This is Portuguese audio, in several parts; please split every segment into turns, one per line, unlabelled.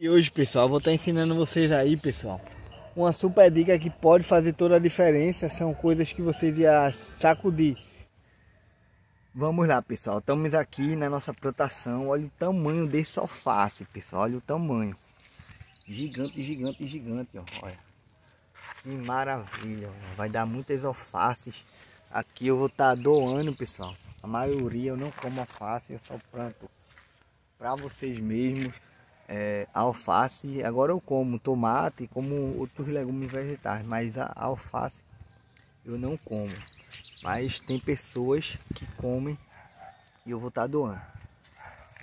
E hoje, pessoal, vou estar ensinando vocês aí, pessoal, uma super dica que pode fazer toda a diferença. São coisas que vocês iam sacudir. Vamos lá, pessoal. Estamos aqui na nossa plantação. Olha o tamanho desse alface, pessoal. Olha o tamanho. Gigante, gigante, gigante, ó. Olha. Que maravilha. Ó. Vai dar muitas alfaces. Aqui eu vou estar doando, pessoal. A maioria eu não como alface, eu só planto para vocês mesmos é, alface. Agora eu como tomate, como outros legumes vegetais, mas a alface eu não como. Mas tem pessoas que comem e eu vou estar tá doando.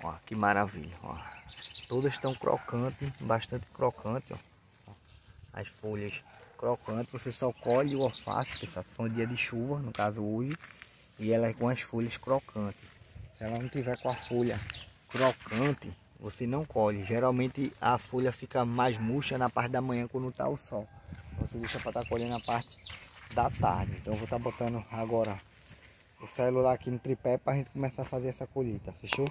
Ó, que maravilha, ó. Todas estão crocantes, bastante crocante, ó. As folhas crocantes, você só colhe o alface, pessoal, foi um dia de chuva, no caso hoje, e ela é com as folhas crocantes. Se ela não tiver com a folha crocante, você não colhe. Geralmente a folha fica mais murcha na parte da manhã quando está o sol. Você deixa para estar tá colhendo na parte da tarde. Então vou estar tá botando agora o celular aqui no tripé para a gente começar a fazer essa colheita, fechou?